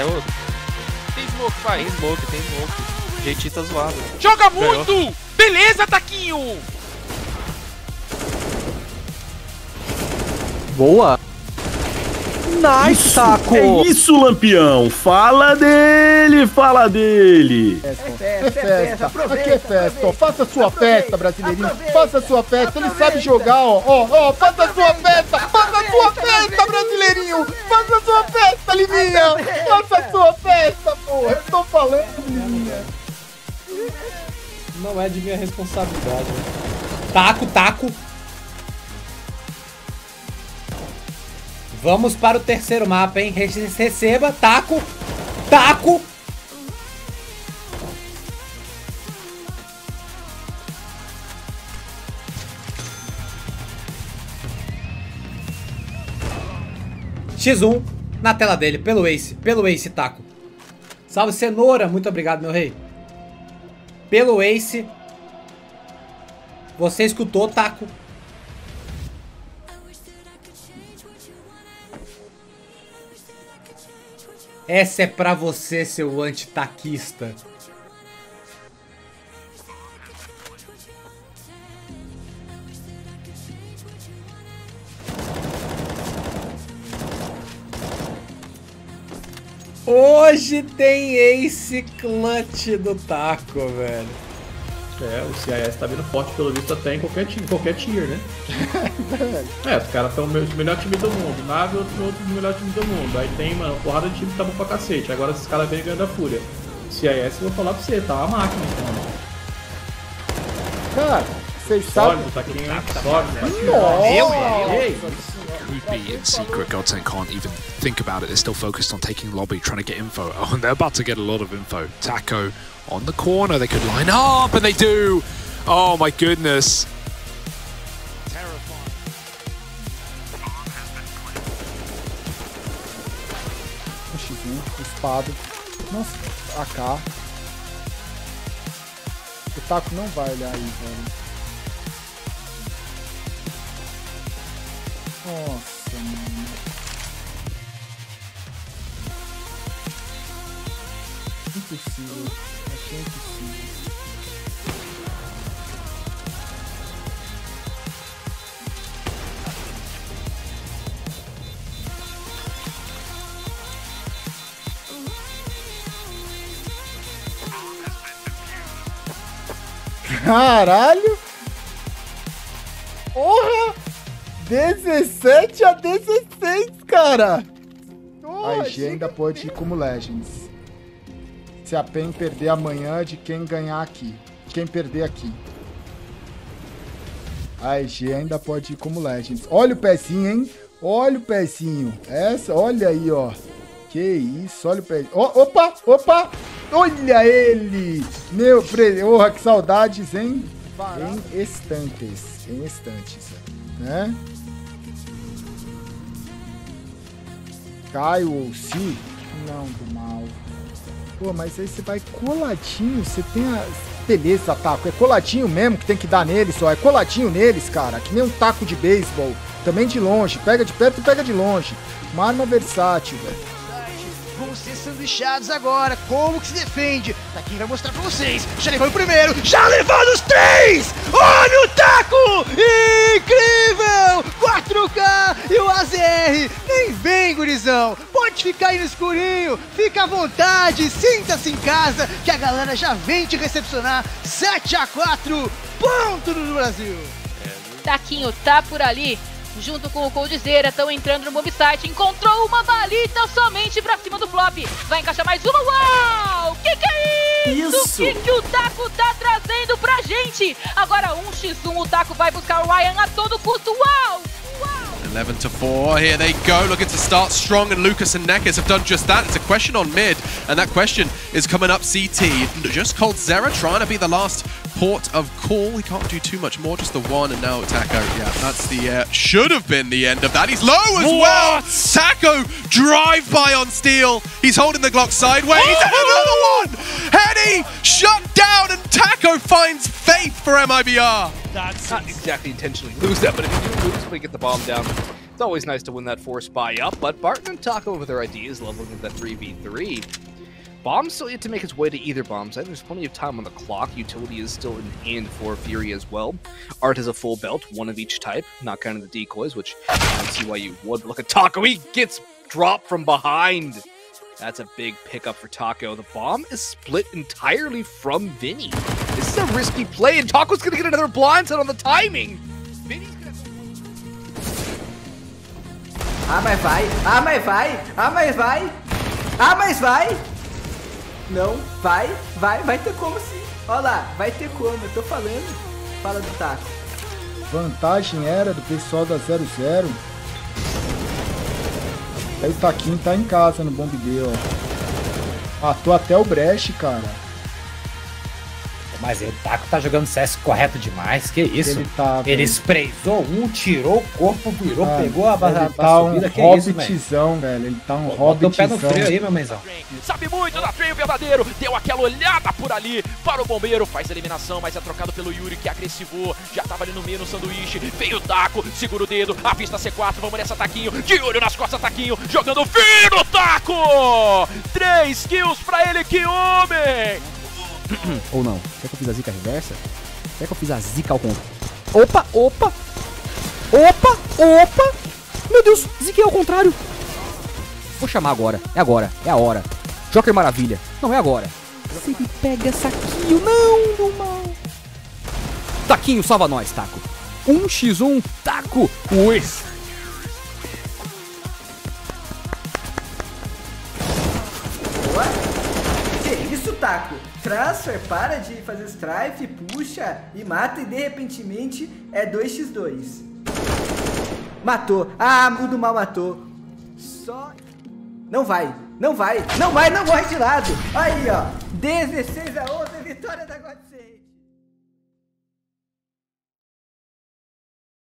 É outro. Tem smoke, pai. Tem smoke, tem smoke. Jeitinho tá zoado. Joga muito! Beleza, Taquinho! Boa. Nice, Taco. É isso, Lampião. Fala dele, fala dele. É festa, aqui é festa, ó. Faça sua festa, brasileirinho. Faça sua festa, ele sabe jogar, ó. Ó, ó, faça sua festa, faça sua festa, brasileirinho. Faça sua festa, Liminha. Faça sua festa, porra. Eu tô falando, Liminha. Não é de minha responsabilidade. Taco, taco. Vamos para o terceiro mapa, hein? Receba, taco, taco. X1 na tela dele, pelo Ace, pelo Ace, taco. Salve, cenoura. Muito obrigado, meu rei. Pelo Ace. Você escutou, taco. Essa é pra você, seu antitaquista. Hoje tem Ace Clutch do taco, velho. É, o CIS tá vindo forte pelo visto até em qualquer, time, qualquer tier, né? é, os caras são o melhor time do mundo. Nave outro, outro melhor time do mundo. Aí tem, mano, porrada de time que tá bom pra cacete. Agora esses caras vêm ganhando a fúria. CIS, eu vou falar pra você, tá uma máquina, mano. Cara, vocês sabem. Sólido, tá aqui. Sólido. Nossa! Ruby in secret, Godsend can't even think about it. They're still focused on taking lobby, trying to get info. Oh, and they're about to get a lot of info. Taco on the corner. They could line up, and they do. Oh my goodness. X1, espada. Nossa, AK. O taco não vai olhar aí, velho. Nossa, mano. Impossível. Achei impossível. Caralho! Porra! 17 a 16, cara! A IG ainda pode ir como Legends. Se a PEN perder amanhã, de quem ganhar aqui. Quem perder aqui. A IG ainda pode ir como Legends. Olha o pezinho, hein? Olha o pezinho. Essa, olha aí, ó. Que isso, olha o pezinho. Oh, opa, opa! Olha ele! Meu, pre... Que saudades, hein? Em estantes. Em estantes, né? Caio ou Si? Não, do mal. Pô, mas aí você vai coladinho, você tem a. Beleza, taco. É coladinho mesmo que tem que dar neles só. É coladinho neles, cara. Que nem um taco de beisebol. Também de longe. Pega de perto e pega de longe. Uma arma versátil, velho. Vão ser sanduichados agora. Como que se defende? Taquinho vai mostrar pra vocês. Já levou o primeiro. Já levou os três! Olha o taco! Incrível! E AZR. Nem vem, gurizão. Pode ficar aí no escurinho. Fica à vontade. Sinta-se em casa que a galera já vem te recepcionar. 7 a 4 Ponto no Brasil. Taquinho tá por ali. Junto com o Coldzera, estão entrando no mobsite. Encontrou uma balita somente pra cima do flop. Vai encaixar mais uma. Uau! Que que é isso? Isso! O que, que o Taco tá trazendo pra gente? Agora 1x1, o Taco vai buscar o Ryan a todo custo. Uau! 11 to 4. Here they go, looking to start strong, and Lucas and Neckers have done just that. It's a question on mid, and that question is coming up CT. Just called Zera trying to be the last port of call. He can't do too much more, just the one, and now Taco. Yeah, that's the, uh, should have been the end of that. He's low as well. Taco drive by on steel. He's holding the Glock sideways. Another one. Henny shut down, and Taco finds faith for MIBR. That's not exactly intentionally lose that, but if you do lose, we get the bomb down. It's always nice to win that force buy up, but Barton and Taco with their ideas leveling into that 3v3. Bomb's still yet to make its way to either bomb site. There's plenty of time on the clock. Utility is still in hand for Fury as well. Art has a full belt, one of each type, not counting the decoys, which I don't see why you would. Look at Taco, he gets dropped from behind. That's a big pickup for Taco. The bomb is split entirely from Vinny. This is a risky play, and Taco's gonna get another blindside on the timing. Vinny's gonna... Ah, mas vai. Ah, mas vai. Ah, mas vai. Ah, mas vai. Não, vai, vai, vai ter como sim. Olha lá, vai ter como, eu tô falando. Fala do taco. Vantagem era do pessoal da 00. Aí o Taquinho tá em casa no Bomb B, ó. Matou até o Brecht, cara. Mas o Taco tá jogando CS correto demais, que isso? Ele tá, Ele um, tirou o corpo, virou, Ah, pegou a barra Ele tá um subida, que isso, velho? hobbitzão, velho. Ele tá um Bota o pé no hobbitzão. freio aí, meu menzão. Sabe muito da Trey, o verdadeiro. Deu aquela olhada por ali para o bombeiro. Faz a eliminação, mas é trocado pelo Yuri, que agressivou. Já tava ali no meio no sanduíche. Veio o taco, segura o dedo. Avista C4, vamos nessa, Taquinho. De olho nas costas, Taquinho. Jogando fino, taco! Três kills pra ele, que homem! Ou não? Será que eu fiz a zica reversa? Será que eu fiz a zica ao contrário? Opa, opa! Opa, opa! Meu Deus, ziquei ao contrário! Vou chamar agora, é agora, é a hora. Joker Maravilha. Não, é agora. Se ele pega saquinho, não, do mal. Taquinho, salva nós, Taco. 1x1, Taco, Wiz. Boa. Que isso, taco? Transfer, para de fazer strife, puxa e mata e de repentemente é 2x2. Matou. Ah, o do mal matou. Só. Não vai, não vai, não vai, não morre de lado. Aí, ó. 16 a 11, vitória da God